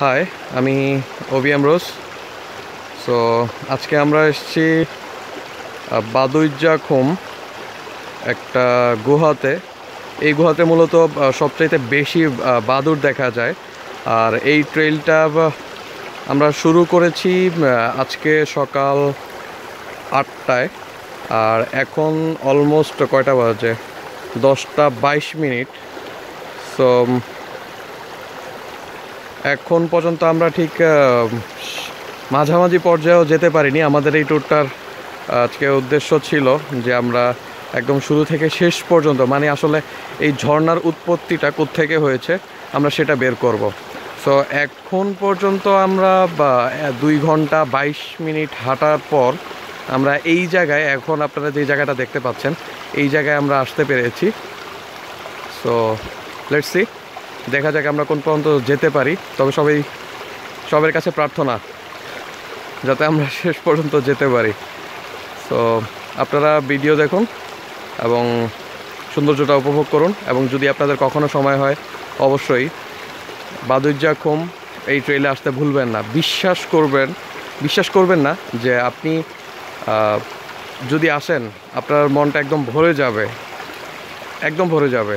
High আমি OBM রোজ so আজকে আমরা এসেছি বাদুইজা খুম একটা গুহাতে। এই গুহাতে মূলত সবচাইতে বেশি বাদুর দেখা যায়। আর এই ট্রেলটা আমরা শুরু করেছি আজকে সকাল আটটায়। আর এখন অলমোস্ট কয়টা বাজে? দশটা বাইশ মিনিট। সো এখন পর্যন্ত আমরা ঠিক মাঝামাঝি পর্যায়েও যেতে পারিনি। আমাদের এই ট্যুরটার আজকে উদ্দেশ্য ছিল যে আমরা একদম শুরু থেকে শেষ পর্যন্ত মানে আসলে এই ঝর্নার উৎপত্তিটা কোত্থেকে হয়েছে, আমরা সেটা বের করব। সো এখন পর্যন্ত আমরা দুই ঘণ্টা বাইশ মিনিট হাঁটার পর আমরা এই জায়গায়, এখন আপনারা যে জায়গাটা দেখতে পাচ্ছেন, এই জায়গায় আমরা আসতে পেরেছি। সো লেটস সি দেখা যাক আমরা কোন পর্যন্ত যেতে পারি। তবে সবাই, সবার কাছে প্রার্থনা, যাতে আমরা শেষ পর্যন্ত যেতে পারি। তো আপনারা ভিডিও দেখুন এবং সৌন্দর্যটা উপভোগ করুন এবং যদি আপনাদের কখনো সময় হয়, অবশ্যই বাদুজ্জা খুম এই ট্রেলে আসতে ভুলবেন না। বিশ্বাস করবেন বিশ্বাস করবেন না যে আপনি যদি আসেন, আপনার মনটা একদম ভরে যাবে, একদম ভরে যাবে।